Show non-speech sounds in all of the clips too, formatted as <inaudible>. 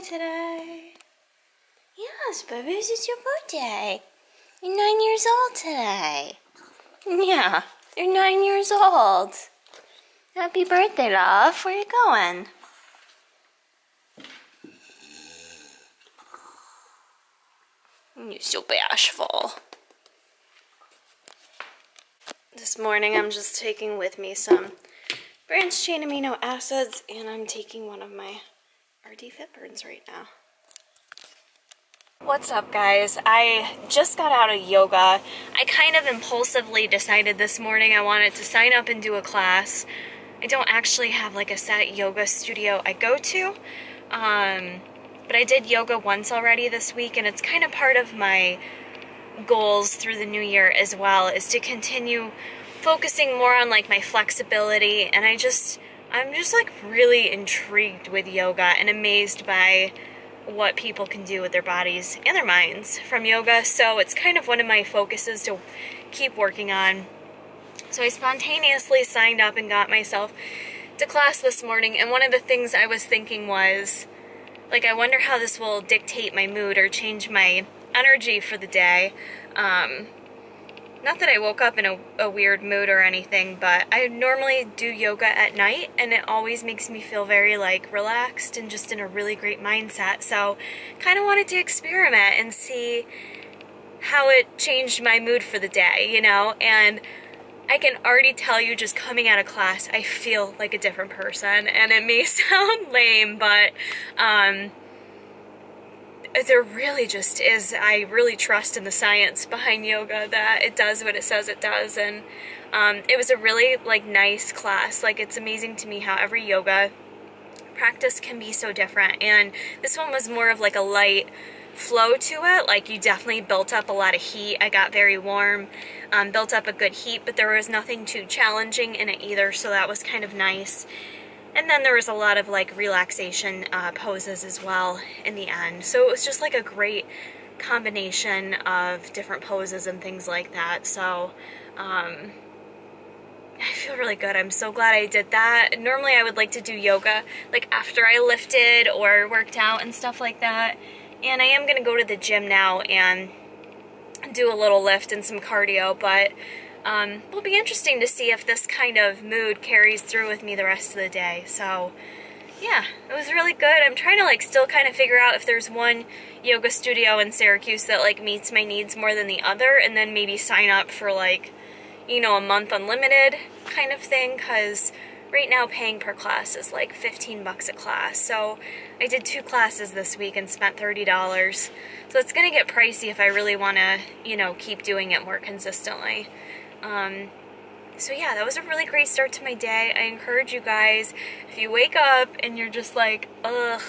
today. Yes, Bubbies, it's your birthday. You're nine years old today. <laughs> Yeah, you're nine years old. Happy birthday, love. Where are you going? You're so bashful. This morning I'm just taking with me some branched chain amino acids and I'm taking one of my RD Fitburns right now. What's up guys? I just got out of yoga. I kind of impulsively decided this morning I wanted to sign up and do a class. I don't actually have like a set yoga studio I go to. Um, but I did yoga once already this week and it's kind of part of my goals through the new year as well is to continue focusing more on like my flexibility and I just I'm just like really intrigued with yoga and amazed by what people can do with their bodies and their minds from yoga so it's kind of one of my focuses to keep working on so I spontaneously signed up and got myself to class this morning and one of the things I was thinking was like I wonder how this will dictate my mood or change my energy for the day. Um, not that I woke up in a, a, weird mood or anything, but I normally do yoga at night and it always makes me feel very like relaxed and just in a really great mindset. So kind of wanted to experiment and see how it changed my mood for the day, you know? And I can already tell you just coming out of class, I feel like a different person. And it may <laughs> sound lame, but um, there really just is, I really trust in the science behind yoga that it does what it says it does. And um, it was a really like nice class. Like it's amazing to me how every yoga practice can be so different. And this one was more of like a light flow to it. Like you definitely built up a lot of heat. I got very warm, um, built up a good heat, but there was nothing too challenging in it either. So that was kind of nice. And then there was a lot of like relaxation uh, poses as well in the end. So it was just like a great combination of different poses and things like that. So um, I feel really good. I'm so glad I did that. Normally I would like to do yoga like after I lifted or worked out and stuff like that. And I am going to go to the gym now and do a little lift and some cardio, but um, will be interesting to see if this kind of mood carries through with me the rest of the day. So yeah, it was really good. I'm trying to like still kind of figure out if there's one yoga studio in Syracuse that like meets my needs more than the other and then maybe sign up for like, you know, a month unlimited kind of thing because right now paying per class is like 15 bucks a class. So I did two classes this week and spent $30. So it's going to get pricey if I really want to, you know, keep doing it more consistently. Um, so yeah, that was a really great start to my day. I encourage you guys, if you wake up and you're just like, ugh,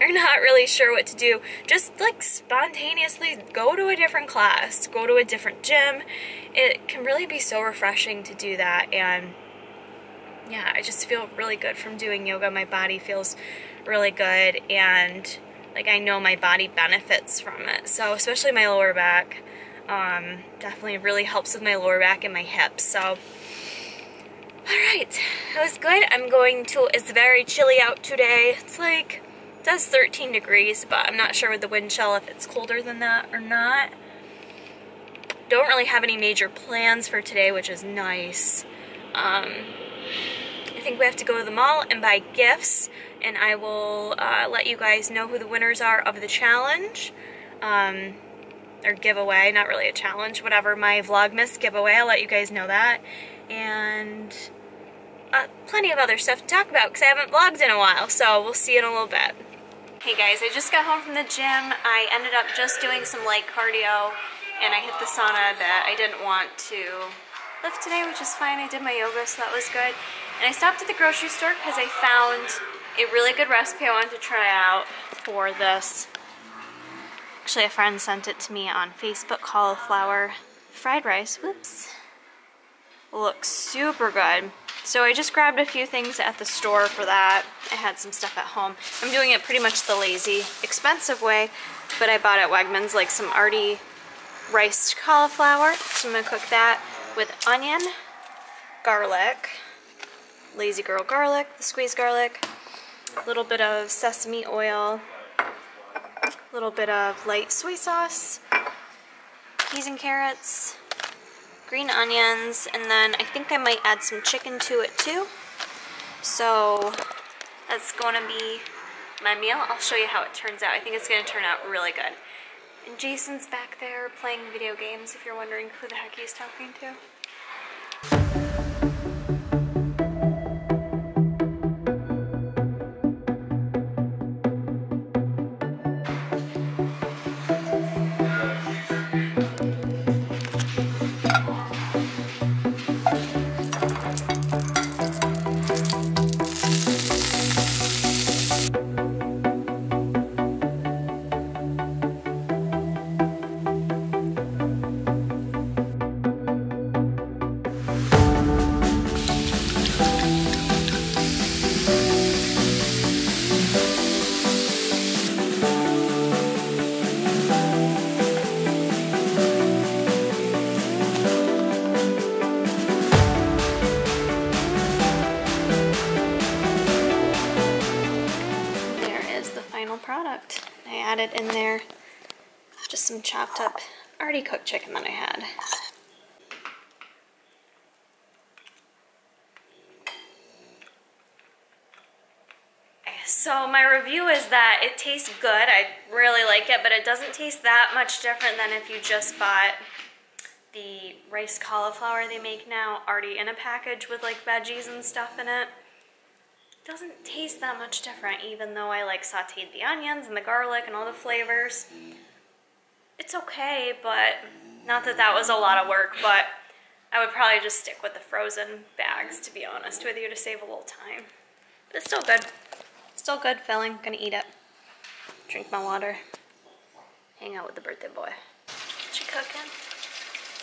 or <laughs> not really sure what to do, just like spontaneously go to a different class, go to a different gym. It can really be so refreshing to do that and yeah, I just feel really good from doing yoga. My body feels really good and like I know my body benefits from it. So especially my lower back. Um, definitely really helps with my lower back and my hips. So, all right, that was good. I'm going to, it's very chilly out today. It's like, it does 13 degrees, but I'm not sure with the wind chill if it's colder than that or not. Don't really have any major plans for today, which is nice. Um, I think we have to go to the mall and buy gifts, and I will uh, let you guys know who the winners are of the challenge. Um, or giveaway, not really a challenge, whatever, my Vlogmas giveaway. I'll let you guys know that. And uh, plenty of other stuff to talk about because I haven't vlogged in a while, so we'll see you in a little bit. Hey guys, I just got home from the gym. I ended up just doing some light cardio and I hit the sauna that I didn't want to lift today, which is fine. I did my yoga, so that was good. And I stopped at the grocery store because I found a really good recipe I wanted to try out for this Actually, a friend sent it to me on Facebook, cauliflower fried rice. Whoops. Looks super good. So I just grabbed a few things at the store for that. I had some stuff at home. I'm doing it pretty much the lazy, expensive way, but I bought at Wegmans like some already riced cauliflower. So I'm gonna cook that with onion, garlic, lazy girl garlic, the squeezed garlic, A little bit of sesame oil, a little bit of light soy sauce, peas and carrots, green onions, and then I think I might add some chicken to it too. So that's going to be my meal. I'll show you how it turns out. I think it's going to turn out really good. And Jason's back there playing video games if you're wondering who the heck he's talking to. Chopped up, already cooked chicken that I had. So my review is that it tastes good. I really like it, but it doesn't taste that much different than if you just bought the rice cauliflower they make now already in a package with like veggies and stuff in it doesn't taste that much different even though I like sauteed the onions and the garlic and all the flavors. It's okay, but not that that was a lot of work, but I would probably just stick with the frozen bags to be honest with you to save a little time. But it's still good. Still good, filling. Gonna eat it. Drink my water. Hang out with the birthday boy. What you cooking?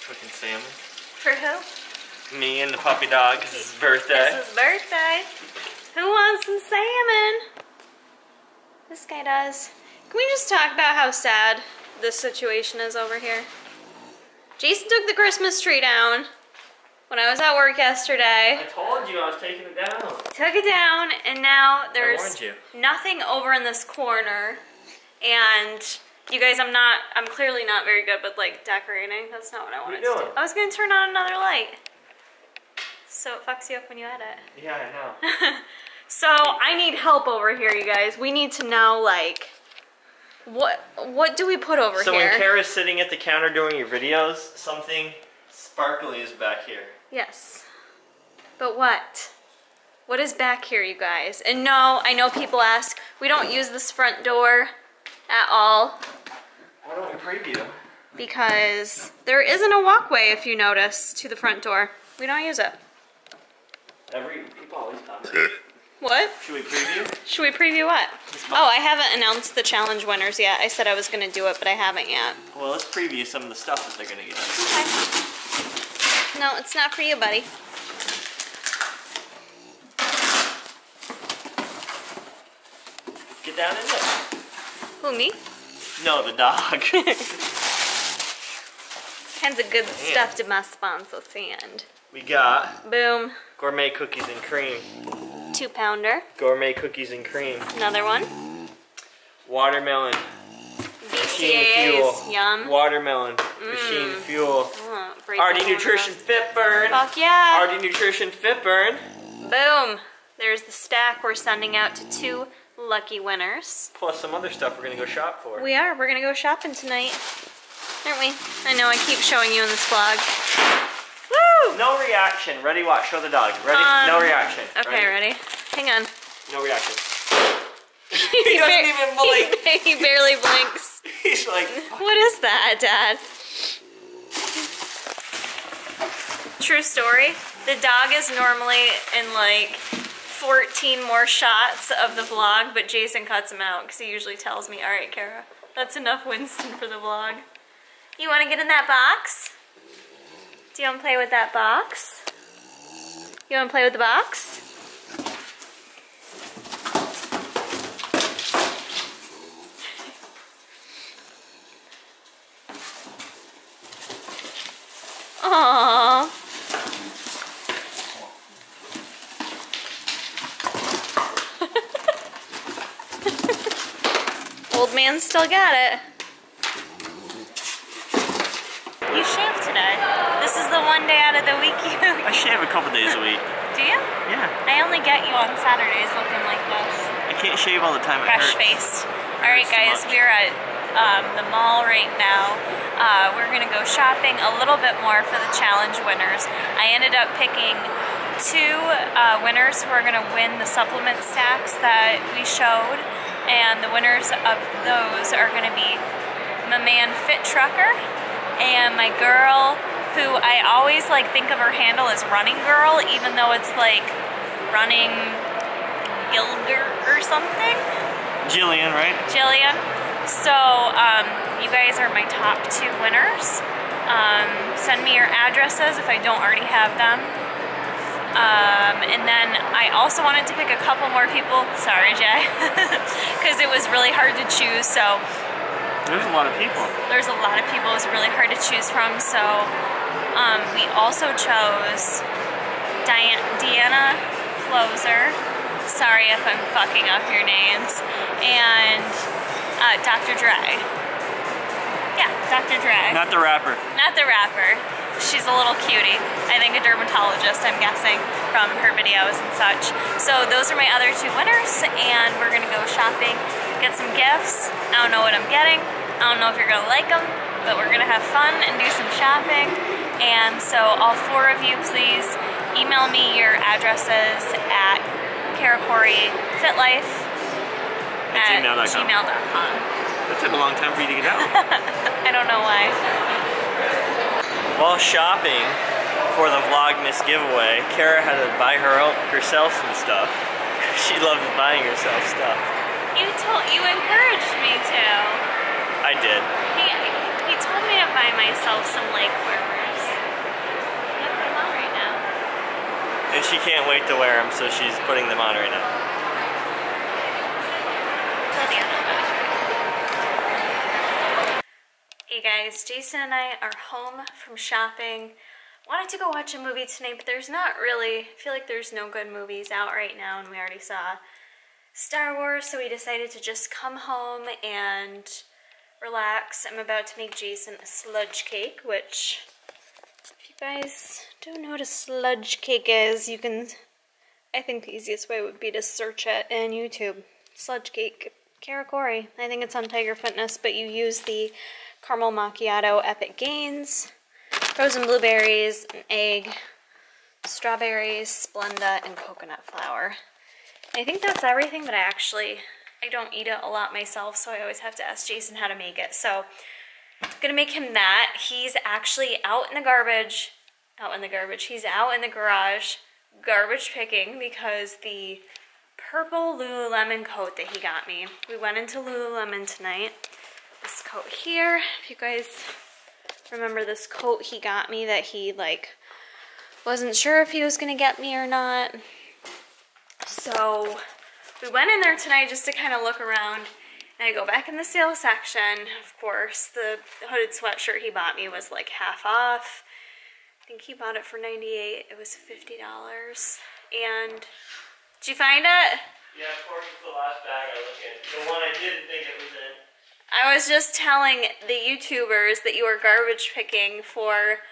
Cooking salmon. For who? Me and the puppy dog. It's his birthday. It's his birthday. Who wants some salmon? This guy does. Can we just talk about how sad this situation is over here? Jason took the Christmas tree down when I was at work yesterday. I told you I was taking it down. Took it down, and now there's nothing over in this corner. And you guys, I'm not, I'm clearly not very good with like decorating. That's not what I wanted you to do. I was gonna turn on another light. So it fucks you up when you edit. Yeah, I know. <laughs> So I need help over here, you guys. We need to know like what what do we put over so here? when Kara's sitting at the counter doing your videos, something sparkly is back here. yes. But what? What is back here, you guys? And no, I know people ask, we don't use this front door at all Why don't we preview? because there isn't a walkway, if you notice, to the front door. We don't use it. Every people always come. <laughs> What? Should we preview? Should we preview what? Oh, I haven't announced the challenge winners yet. I said I was going to do it, but I haven't yet. Well, let's preview some of the stuff that they're gonna get. Okay. No, it's not for you, buddy. Get down in there. Who, me? No, the dog. <laughs> Kinds of good stuff to my sponsor sand. we got Boom. gourmet cookies and cream. Two pounder. Gourmet cookies and cream. Another one. Watermelon. Machine BCAAs. fuel. Yum. Watermelon. Machine fuel. Oh, RD Nutrition one Fit Burn. Fuck yeah. RD Nutrition Fitburn. Boom. There's the stack we're sending out to two lucky winners. Plus some other stuff we're gonna go shop for. We are. We're gonna go shopping tonight. Aren't we? I know I keep showing you in this vlog. Woo! No reaction. Ready? Watch. Show the dog. Ready? Um, no reaction. Okay, ready? Hang on. No reaction. <laughs> he doesn't even blink. <laughs> He, barely blinks. <laughs> He's like, What is that, Dad? True story. The dog is normally in like 14 more shots of the vlog, but Jason cuts him out because he usually tells me, all right, Kara, that's enough Winston for the vlog. You want to get in that box? Do you want to play with that box? You want to play with the box? Aww. <laughs> Old man still got it. You shaved today. This is the one day out of the week you... <laughs> I shave a couple days a week. Do you? Yeah. I only get you on Saturdays looking like this. I can't shave all the time. Fresh faced. Alright guys, we're at um, the mall right now. Uh, we're gonna go shopping a little bit more for the challenge winners. I ended up picking two uh, winners who are gonna win the supplement stacks that we showed. And the winners of those are gonna be my man Fit Trucker and my girl who I always like think of her handle as running girl even though it's like running Gilger or something. Jillian, right? Jillian. So, um, you guys are my top two winners. Um, send me your addresses if I don't already have them. Um, and then I also wanted to pick a couple more people. Sorry, Jay. <laughs> Because it was really hard to choose. So, There's a lot of people. there's a lot of people it was really hard to choose from. So, um, we also chose Diana, Deanna Closer. Sorry if I'm fucking up your names. And uh, Dr. Dre. Yeah, Dr. Dre. Not the rapper. Not the rapper. She's a little cutie. I think a dermatologist, I'm guessing, from her videos and such. So those are my other two winners, and we're gonna go shopping, get some gifts. I don't know what I'm getting. I don't know if you're gonna like them, but we're gonna have fun and do some shopping. And so all four of you, please email me your addresses at Kara Corey Fitlife At at gmail.com. gmail.com. That took a long time for you to get out. <laughs> I don't know why. While shopping for the Vlogmas giveaway, Kara had to buy her own, herself some stuff. <laughs> She loves buying herself stuff. You told you encouraged me to. I did. He, he told me to buy myself some leg warmers. I'm put them on right now. And she can't wait to wear them, so she's putting them on right now. Hey guys, Jason and I are home from shopping. Wanted to go watch a movie tonight, but there's not really, I feel like there's no good movies out right now, and we already saw Star Wars, so we decided to just come home and relax. I'm about to make Jason a sludge cake, which, if you guys don't know what a sludge cake is, you can, I think the easiest way would be to search it in YouTube. Sludge cake, Kara Corey. I think it's on Tiger Fitness, but you use the caramel macchiato epic gains, frozen blueberries, an egg, strawberries, Splenda, and coconut flour. I think that's everything, but I actually, I don't eat it a lot myself, so I always have to ask Jason how to make it. So, I'm gonna make him that. He's actually out in the garbage, out in the garbage, he's out in the garage, garbage picking because the purple Lululemon coat that he got me. We went into Lululemon tonight. This coat here, if you guys remember this coat he got me that he like wasn't sure if he was gonna get me or not. So we went in there tonight just to kind of look around. And I go back in the sales section. Of course, the hooded sweatshirt he bought me was like half off. I think he bought it for 98. It was $50. And did you find it? Yeah, of course it's the last bag I look in. The one I didn't think it was in. I was just telling the YouTubers that you were garbage picking for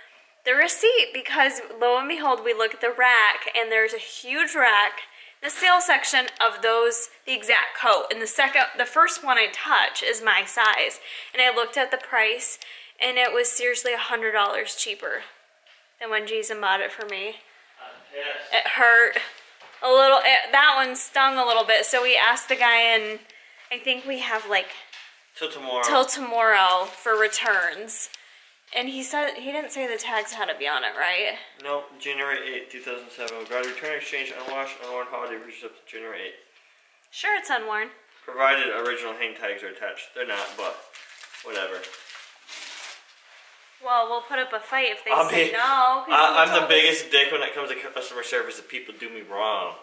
the receipt because lo and behold, we look at the rack and there's a huge rack the sale section of those the exact coat. And the second, the first one I touch is my size. And I looked at the price and it was seriously a hundred dollars cheaper than when Jason bought it for me. Uh, yes. It hurt a little. It, that one stung a little bit. So we asked the guy, and I think we have like Till tomorrow. till tomorrow for returns. And he said he didn't say the tags had to be on it, right? no, January 8, 2007. Regarding return exchange unwashed, unworn holiday versions up to January 8. Sure, it's unworn. Provided original hang tags are attached. They're not, but whatever. Well, we'll put up a fight if they I'll say be- no. I, I'm the biggest dick when it comes to customer service if people do me wrong.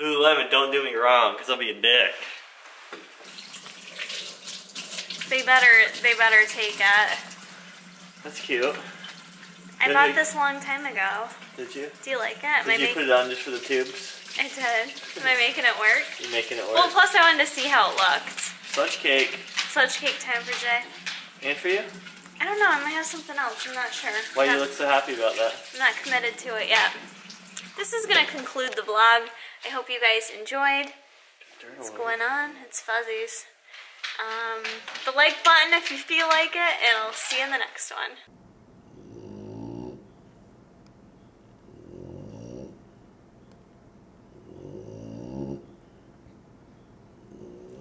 Lululemon, don't do me wrong, because I'll be a dick. They better, they better take it. That's cute. I Did bought this a long time ago. Did you? Do you like it? Am I Did you make- put it on just for the tubes? I did. Am I making it work? <laughs> You're making it work? Well, plus I wanted to see how it looked. Sludge cake. Sludge cake time for Jay. And for you? I don't know, I might have something else, I'm not sure. Why I'm you look so happy about that? I'm not committed to it yet. This is gonna conclude the vlog. I hope you guys enjoyed. What's going on? It's fuzzies. Um, the like button if you feel like it, and I'll see you in the next one.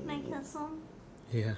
Can I kiss him? Yeah.